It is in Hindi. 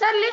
सरले